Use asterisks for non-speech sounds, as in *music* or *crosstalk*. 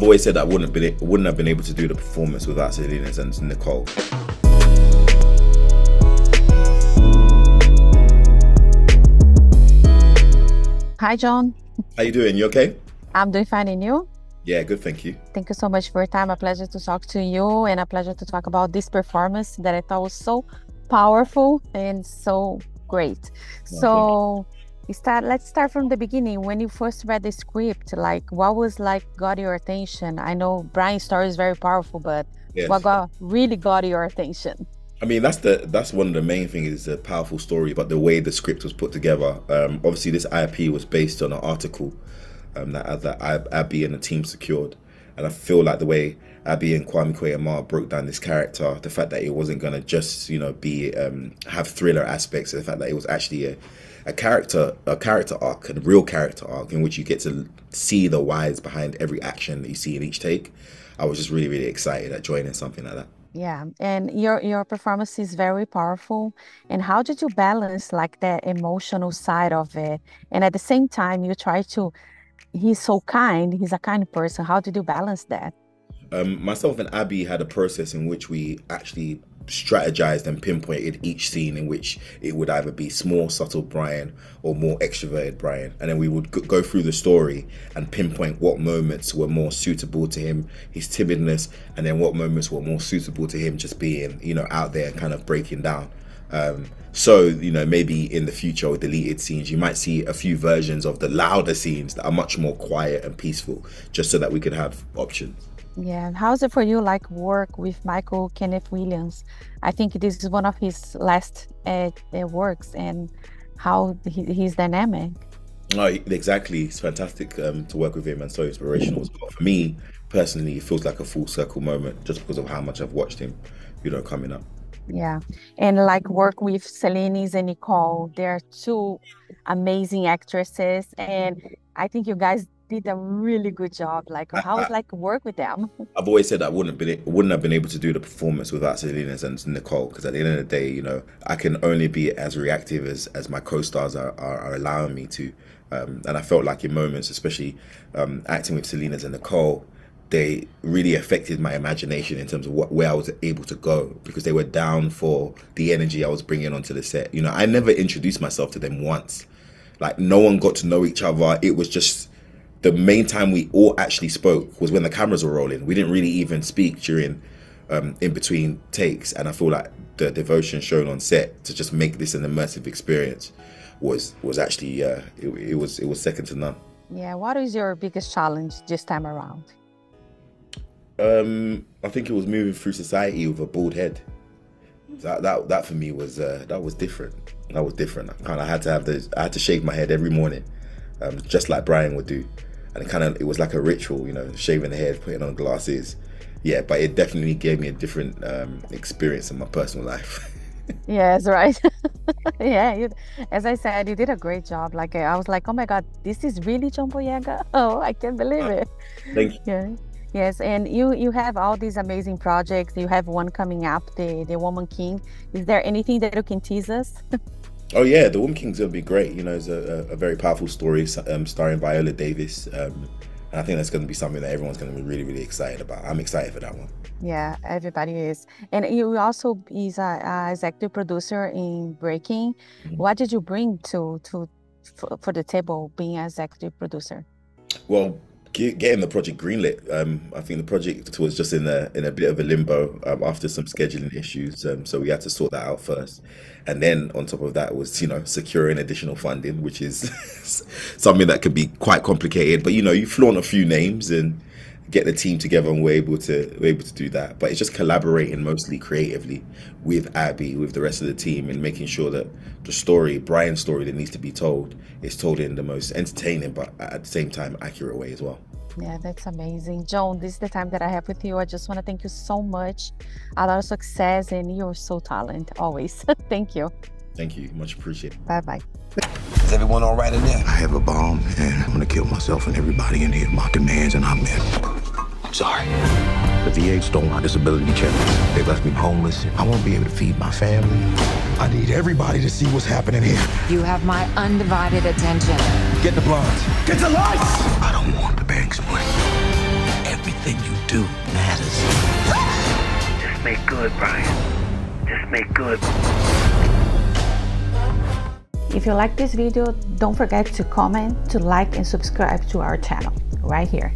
I've always said I wouldn't have been wouldn't have been able to do the performance without Selenis and Nicole. Hi, John. How you doing? You okay? I'm doing fine, and you? Yeah, good. Thank you. Thank you so much for your time. A pleasure to talk to you, and a pleasure to talk about this performance that I thought was so powerful and so great. so, start. Let's start from the beginning. When you first read the script, like what was like got your attention? I know Brian's story is very powerful, but yes. what got really got your attention? I mean, that's the that's one of the main things is a powerful story, but the way the script was put together. Um, obviously, this IP was based on an article um, that that Abi and the team secured, and I feel like the way Abi and Kwame Kwei-Armah broke down this character, the fact that it wasn't gonna just you know be um, have thriller aspects, the fact that it was actually a a character a character arc, a real character arc in which you get to see the whys behind every action that you see in each take. I was just really really excited at joining something like that. Yeah, and your your performance is very powerful. And how did you balance like the emotional side of it? And at the same time, you try to. He's so kind. He's a kind person. How did you balance that? Um, myself and Abi had a process in which we actually strategized and pinpointed each scene in which it would either be small, subtle Brian or more extroverted Brian. And then we would go through the story and pinpoint what moments were more suitable to him, his timidness, and then what moments were more suitable to him just being, you know, out there kind of breaking down. Um, so, you know, maybe in the future with deleted scenes, you might see a few versions of the louder scenes that are much more quiet and peaceful, just so that we could have options. Yeah, how's it for you like work with Michael Kenneth Williams? I think this is one of his last uh, uh, works and how he, he's dynamic. Oh, exactly. It's fantastic um, to work with him and so inspirational. For me personally, it feels like a full circle moment just because of how much I've watched him, you know, coming up. Yeah. And like work with Selenis and Nicole, they're two amazing actresses. And I think you guys did a really good job. Like how was like work with them? *laughs* I've always said I wouldn't have been wouldn't have been able to do the performance without Selena and Nicole because at the end of the day, you know, I can only be as reactive as as my co-stars are, are, are allowing me to. Um, and I felt like in moments, especially um, acting with Selenis and Nicole, they really affected my imagination in terms of what where I was able to go because they were down for the energy I was bringing onto the set. You know, I never introduced myself to them once. Like no one got to know each other. It was just the main time we all actually spoke was when the cameras were rolling. We didn't really even speak during um, in between takes, and I feel like the devotion shown on set to just make this an immersive experience was was actually uh, it, it was it was second to none. Yeah, what is your biggest challenge this time around? Um, I think it was moving through society with a bald head. That that that for me was uh, that was different. That was different. I kind of had to have this. I had to shave my head every morning, um, just like Brian would do and it kind of it was like a ritual, you know, shaving the head, putting on glasses. Yeah, but it definitely gave me a different um, experience in my personal life. *laughs* yes, right. *laughs* yeah, you, as I said, you did a great job. Like I was like, oh my god, this is really John Boyega. *laughs* Oh, I can't believe it. Thank you. Yeah. Yes, and you you have all these amazing projects. You have one coming up, the the Woman King. Is there anything that you can tease us? *laughs* Oh yeah, The Woman King's gonna be great. You know, it's a, a very powerful story um, starring Viola Davis, um, and I think that's gonna be something that everyone's gonna be really, really excited about. I'm excited for that one. Yeah, everybody is, and you also is a, a executive producer in Breaking. Mm-hmm. What did you bring to to for, for the table being an executive producer? Well, getting the project greenlit. Um, I think the project was just in a in a bit of a limbo um, after some scheduling issues. Um, so we had to sort that out first, and then on top of that was you know securing additional funding, which is *laughs* something that could be quite complicated. But you know you flaunt a few names and get the team together and we're able to we're able to do that. But it's just collaborating mostly creatively with Abi, with the rest of the team, and making sure that the story, Brian's story that needs to be told, is told in the most entertaining but at the same time accurate way as well. Yeah, that's amazing. John, this is the time that I have with you. I just want to thank you so much. A lot of success and you're so talented always. *laughs* thank you. Thank you. Much appreciated. Bye bye. Is everyone all right in there? I have a bomb and I'm gonna kill myself and everybody in here. My demands and I'm met. I'm sorry. The VA stole my disability check. They left me homeless. I won't be able to feed my family. I need everybody to see what's happening here. You have my undivided attention. Get the blinds. Get the lights! I don't want the bank's money. Everything do matters. Just make good, Brian. Just make good. If you like this video, don't forget to comment, to like and subscribe to our channel right here.